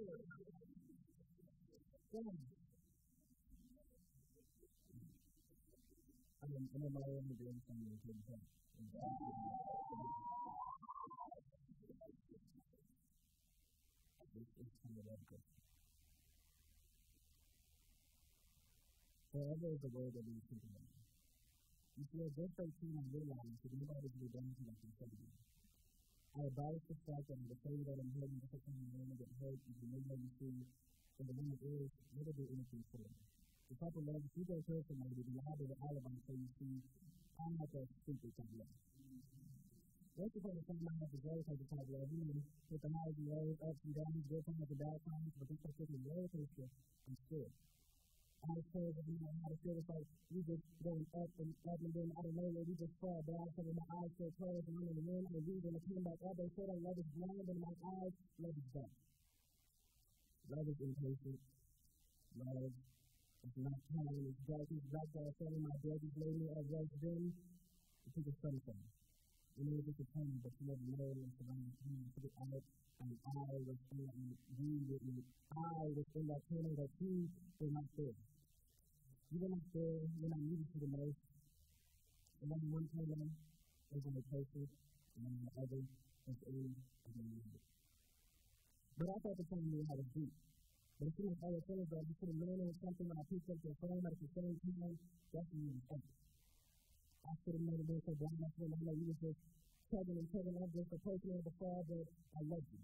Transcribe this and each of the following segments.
I'm in my. It's kind of like this. Forever is the word that we speak about. You see, as verse 13, I realize that nobody's really down to like themselves. I abolish the fact that I'm afraid that I'm hurting because I'm going to get hurt, and you know you see, and the limit is never do anything for them. The couple of if you go to somebody, then you have the alibi so you see, I'm not that stupid type of Once upon a time, I had the very type of type of you know, with the highs and lows, ups and downs, good times and bad times, but this particular roller coaster, I'm scared. I that, you know, how to feel it's like we just going up and up and then I don't know where we just fall down, so my eyes still closed and I'm in the wind and reason I came back up, they said I love is blind and my eyes, love is dead. Love is impatient. Love is not kind. It's dark. It's dark. I said my lady as well as them. It took a. Know, it's a pain, but you know it until I'm pain. Put it out, and I was in that you me. I was in that pain that you were not there. You were not there when I needed you the most. And then one time was in the places, and then the other was in the music. But I thought the time knew how to deep. But if you have other things that you put a man on something when I picked up your phone at the same time, that's when you think. I should have never been so blind. I should have you was just tugging and tugging. I'm just approaching the fall, but I love you.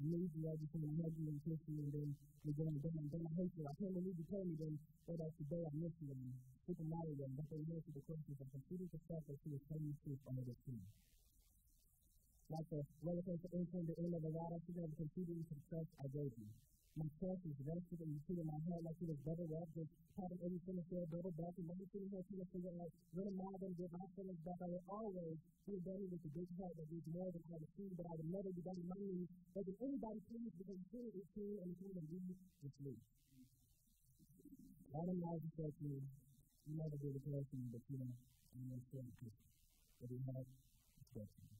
You need you, I just want to hug you and kiss you, and then you're going to and then I hate you. I can't believe you told me then that that's the day I miss you, and Super Mario, and that's the answer the questions. I'm computing the stuff that she was telling me to all the time like the roller coaster entering the end of the ride, I should have computed success I gave you. My trust is vested in the seat of my head like it better off just having everything to feel better back and never sitting here to figure out when am I going to get my feelings back. I will always be ready with the big heart that needs more than I receive, but I would never be done my knees begging anybody please because the feeling is true and the of me is me. Adam lies and says to me, you never did a person, but you know, I'm going to say it. But he had, it's